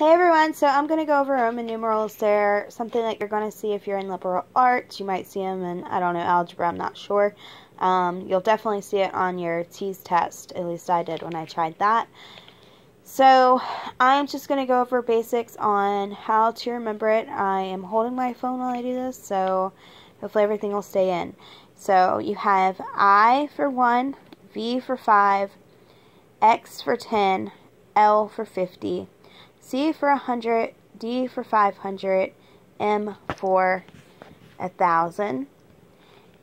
Hey everyone, so I'm going to go over Roman numerals. They're something that you're going to see if you're in liberal arts. You might see them in, I don't know, algebra, I'm not sure. Um, you'll definitely see it on your TEAS test, at least I did when I tried that. So I'm just going to go over basics on how to remember it. I am holding my phone while I do this, so hopefully everything will stay in. So you have I for 1, V for 5, X for 10, L for 50, C for 100, D for 500, M for 1000.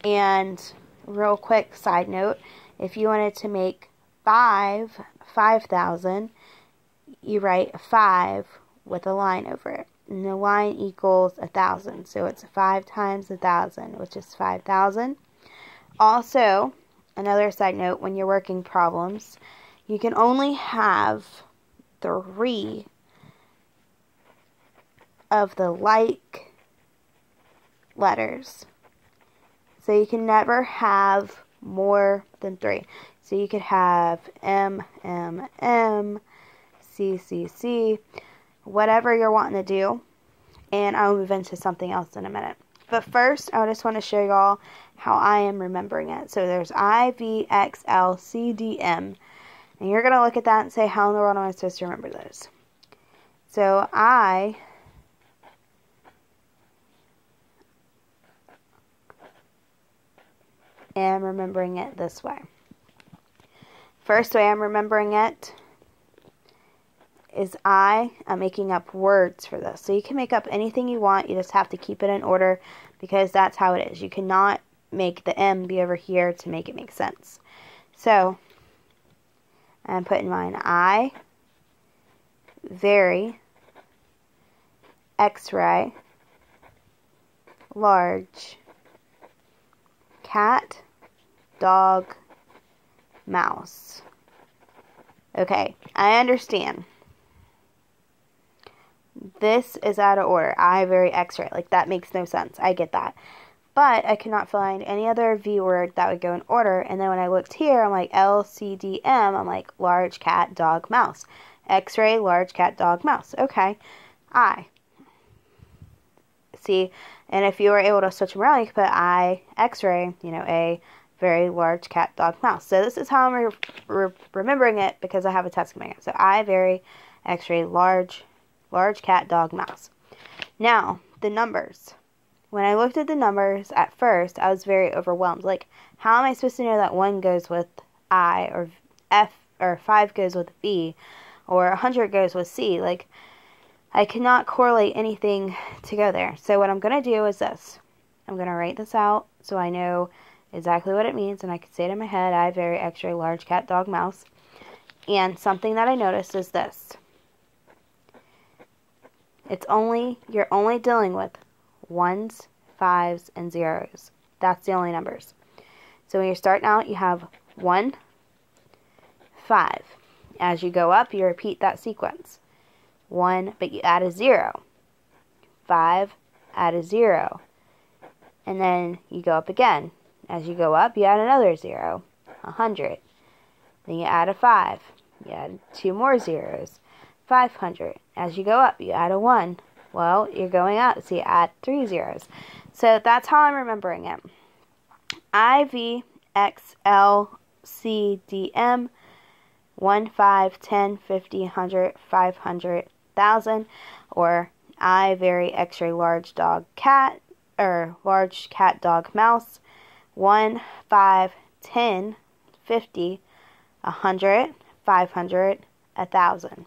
And real quick side note, if you wanted to make 5 5000, you write 5 with a line over it. And the line equals 1000. So it's 5 times 1000, which is 5000. Also, another side note, when you're working problems, you can only have three of the like letters. So you can never have more than three. So you could have M, M, M, C, C, C, whatever you're wanting to do. And I'll move into something else in a minute. But first, I just want to show y'all how I am remembering it. So there's I, V, X, L, C, D, M. And you're going to look at that and say, how in the world am I supposed to remember those? So I am remembering it this way. First way I'm remembering it is I am making up words for this. So you can make up anything you want. You just have to keep it in order because that's how it is. You cannot make the M be over here to make it make sense. So I'm putting mine I, very, x-ray, large, cat, dog, mouse. Okay, I understand. This is out of order. I very x-ray. Like, that makes no sense. I get that. But I cannot find any other V word that would go in order. And then when I looked here, I'm like L, C, D, M. I'm like large cat, dog, mouse. X-ray, large cat, dog, mouse. Okay. I. See, and if you were able to switch them around, you could put I, X-ray, you know, A, very large cat, dog, mouse. So this is how I'm re re remembering it because I have a test coming up. So I, very, X-ray, large, large cat, dog, mouse. Now, the numbers. When I looked at the numbers at first, I was very overwhelmed. Like, how am I supposed to know that 1 goes with I, or F, or 5 goes with B, or 100 goes with C? Like, I cannot correlate anything to go there. So what I'm going to do is this. I'm going to write this out so I know exactly what it means and I can say it in my head. I very extra large cat, dog, mouse. And something that I noticed is this. It's only, you're only dealing with ones, fives, and zeros. That's the only numbers. So when you're starting out, you have 1, 5. As you go up, you repeat that sequence. 1, but you add a 0. 5, add a 0. And then you go up again. As you go up, you add another 0. 100. Then you add a 5. You add two more zeros. 500. As you go up, you add a 1. Well, you're going up, so you add three zeros. So that's how I'm remembering it. I, V, X, L, C, D, M, 1, 5, 10, 50, 100, 500, 1000, or I, very extra large dog, cat, or large cat, dog, mouse, 1, 5, 10, 50, 100, 500, 1000.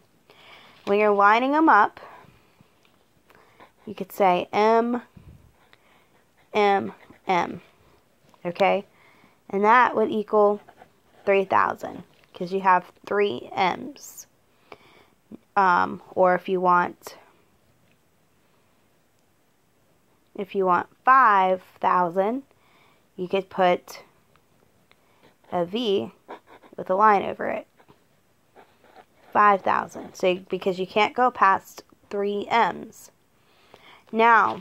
When you're lining them up, you could say M, M, M. Okay? And that would equal 3,000 because you have three M's. Um, or if you want, if you want 5,000, you could put a V with a line over it. 5,000. So, because you can't go past three M's. Now,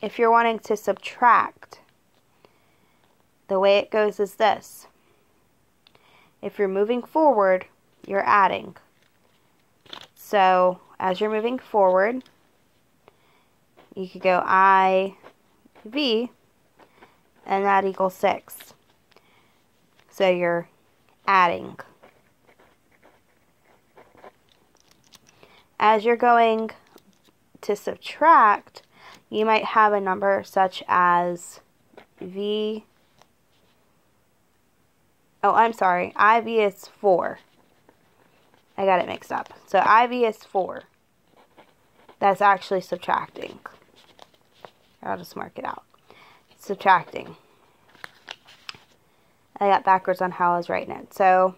if you're wanting to subtract, the way it goes is this. If you're moving forward, you're adding. So, as you're moving forward, you could go I, V, and that equals 6. So you're adding. As you're going to subtract, you might have a number such as V. Oh, I'm sorry. IV is 4. I got it mixed up. So IV is 4. That's actually subtracting. I'll just mark it out. Subtracting. I got backwards on how I was writing it. So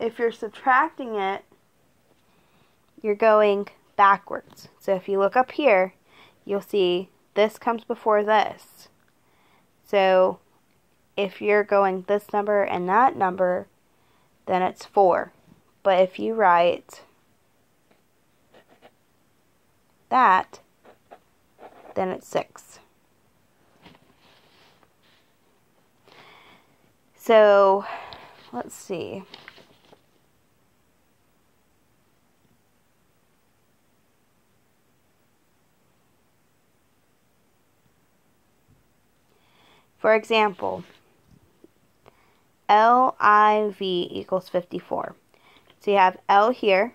if you're subtracting it, you're going backwards. So if you look up here, you'll see this comes before this. So if you're going this number and that number, then it's 4. But if you write that, then it's 6. So, let's see. For example, LIV equals 54. So you have L here,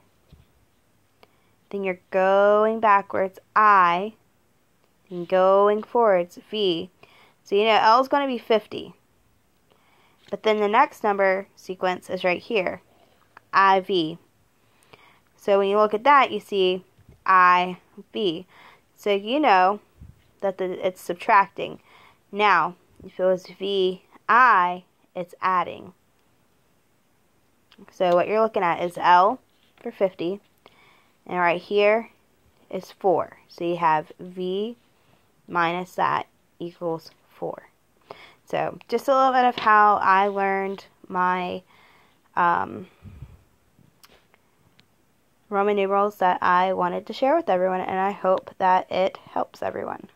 then you're going backwards, I, and going forwards, V. So you know L is going to be 50. But then the next number sequence is right here, IV. So when you look at that, you see IV. So you know that the, it's subtracting. Now, if it was VI, it's adding. So what you're looking at is L for 50. And right here is 4. So you have V minus that equals 4. So just a little bit of how I learned my um, Roman numerals that I wanted to share with everyone. And I hope that it helps everyone.